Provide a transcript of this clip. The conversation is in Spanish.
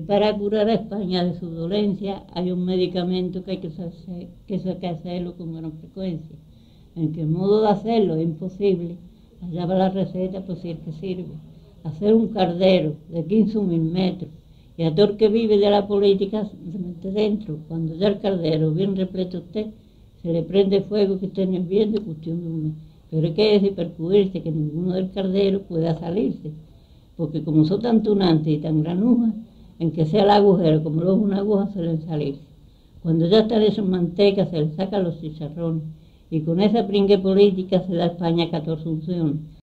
Para curar a España de su dolencia hay un medicamento que hay que, hacer, que, hay que hacerlo con gran frecuencia. En que modo de hacerlo es imposible, allá va la receta, pues si es que sirve. Hacer un cardero de 15 mil metros y a todo el que vive de la política se mete dentro. Cuando ya el cardero bien repleto usted, se le prende fuego que esté bien de cuestión de un mes. Pero es que es que ninguno del cardero pueda salirse, porque como son tan tunantes y tan granujas, en que sea el agujero, como luego una aguja, se le salirse. Cuando ya está de su manteca, se le sacan los chicharrones, y con esa pringue política se da España 14 unciones.